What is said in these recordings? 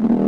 Our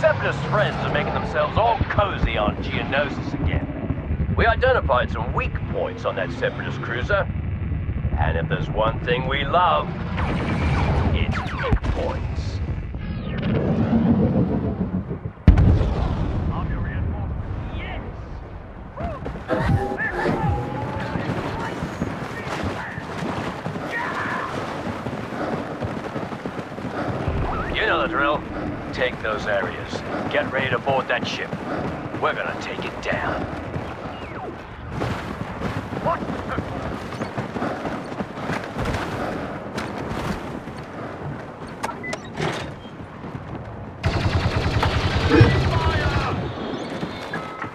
separatist friends are making themselves all cozy on Geonosis again. We identified some weak points on that separatist cruiser. And if there's one thing we love, it's weak points. You know the drill. Take those areas. Get ready to board that ship. We're gonna take it down. What?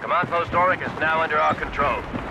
Command post Auric is now under our control.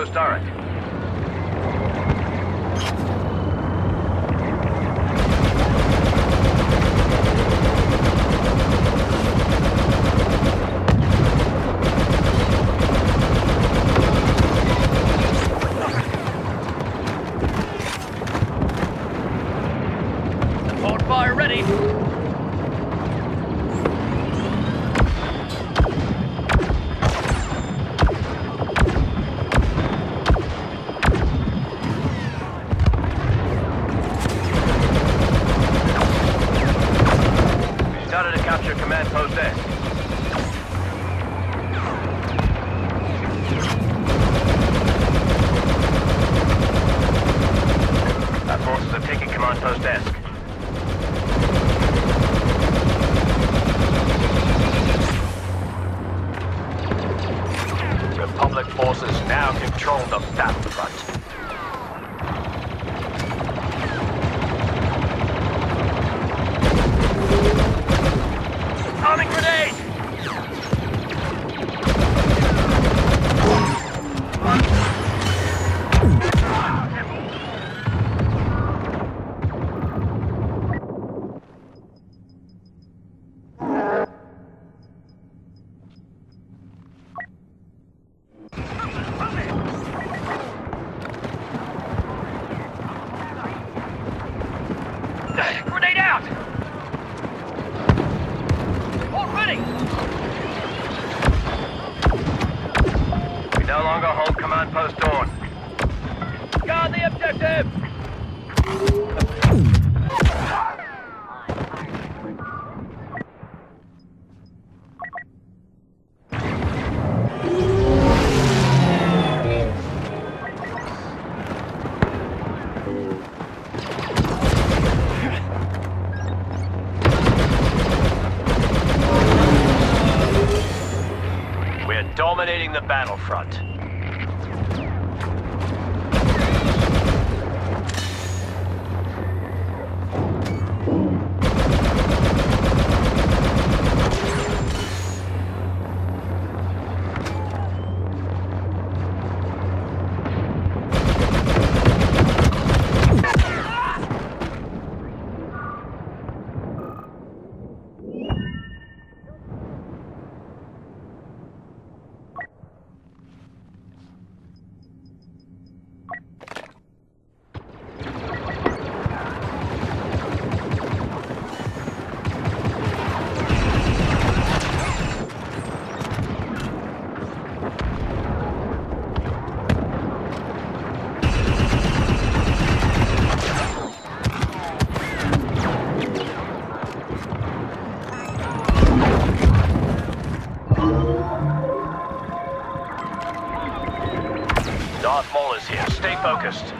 Post Direct. outpost on. Guard the objective! dominating the battlefront. focused.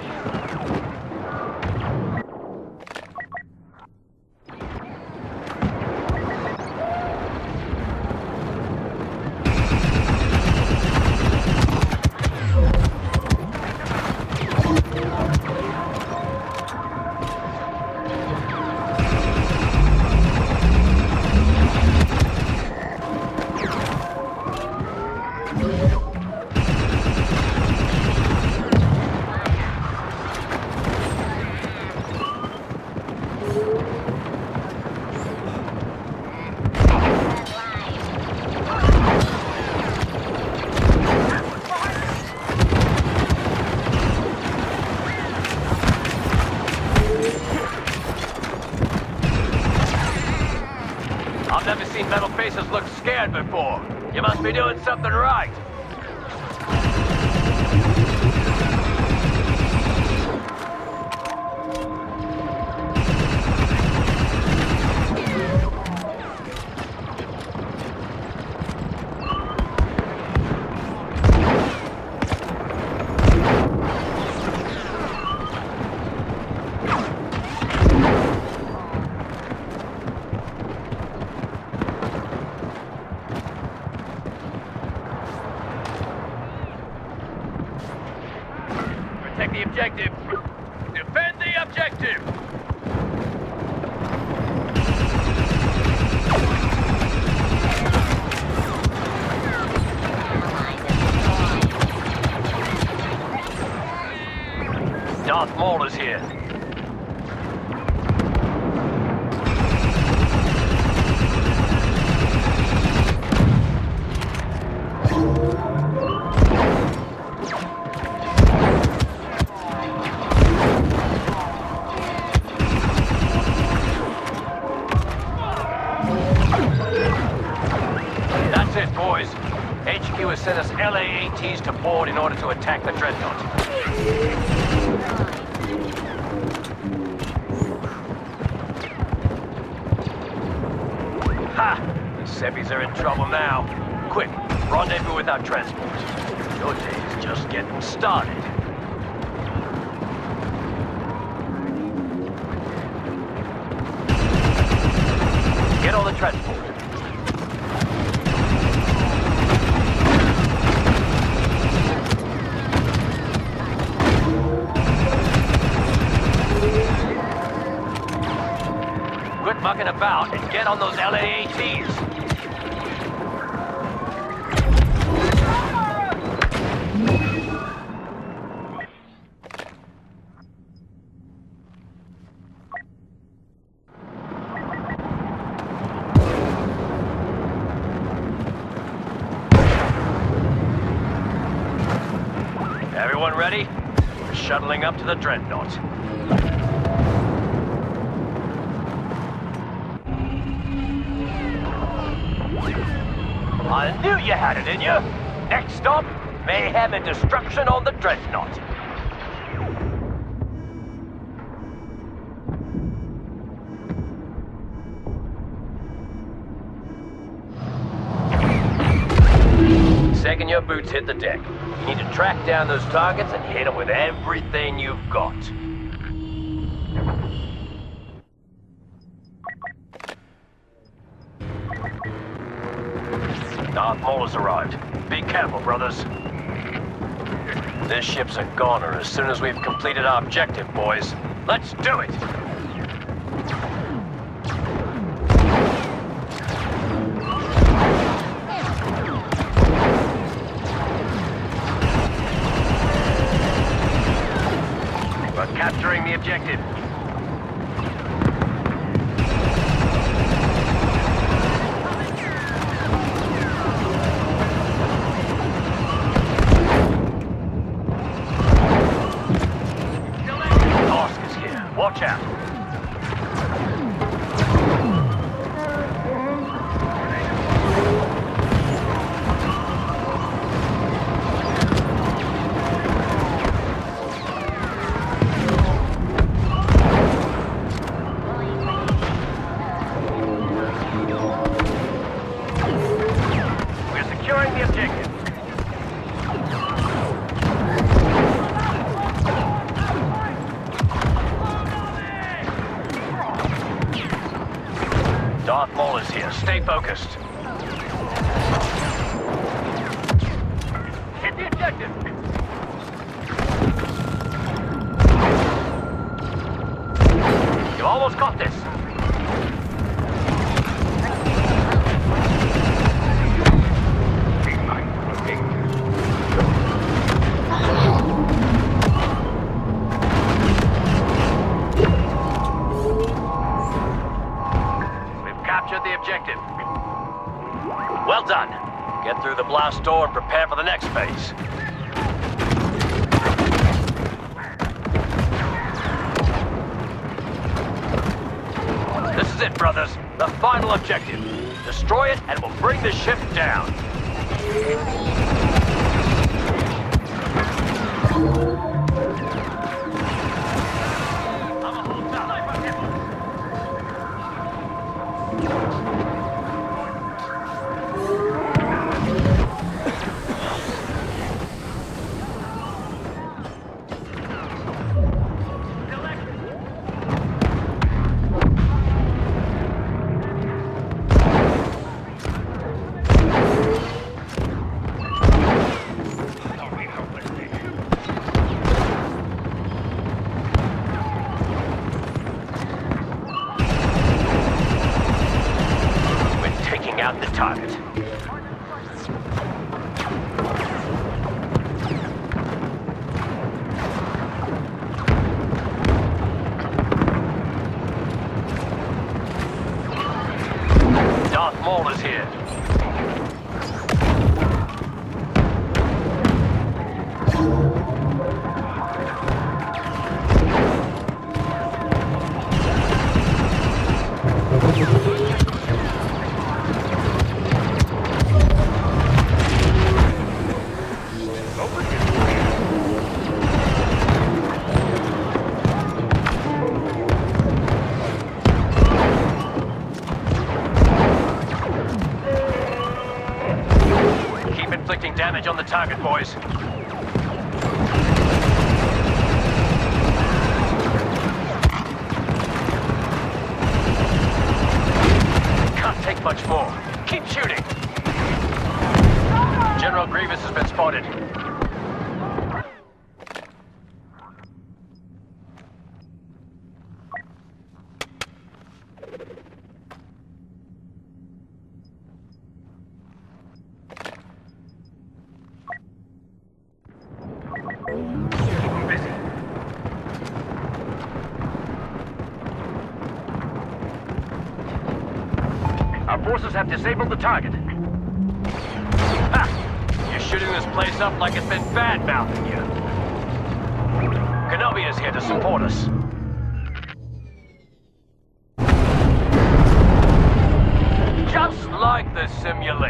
Has looked scared before. You must be doing something right. Darth Maul is here. Seppies are in trouble now. Quick, rendezvous with our transport. Your day's just getting started. Get on the transport. Quit mucking about and get on those LAATs. Everyone ready? We're shuttling up to the Dreadnought. I knew you had it in you. Next stop, mayhem and destruction on the Dreadnought. Second your boots hit the deck, you need to track down those targets and hit them with everything you've got. Darth Maul has arrived. Be careful, brothers. This ship's a goner as soon as we've completed our objective, boys. Let's do it! Capturing the objective. Stay focused. Hit the objective. You almost got this. Well done. Get through the blast door and prepare for the next phase. This is it, brothers. The final objective. Destroy it and we'll bring the ship down. Here. Inflicting damage on the target, boys. Can't take much more. Keep shooting. General Grievous has been spotted. Forces have disabled the target. Ha! You're shooting this place up like it's been bad-mouthing you. Kenobi is here to support us. Just like the simulation.